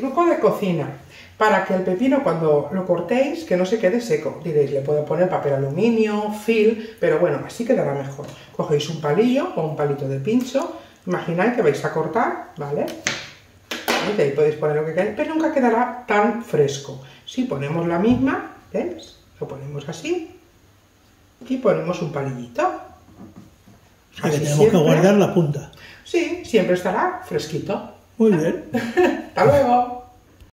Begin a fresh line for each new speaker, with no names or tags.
Truco de cocina. Para que el pepino cuando lo cortéis, que no se quede seco. Diréis, le puedo poner papel aluminio, fil, pero bueno, así quedará mejor. Cogéis un palillo o un palito de pincho, imagináis que vais a cortar, ¿vale? Y ahí podéis poner lo que queráis, pero nunca quedará tan fresco. Si ponemos la misma, ¿ves? Lo ponemos así y ponemos un palillito.
O sea que tenemos que guardar la punta.
Sí, siempre estará fresquito.
ほい
で頼むよ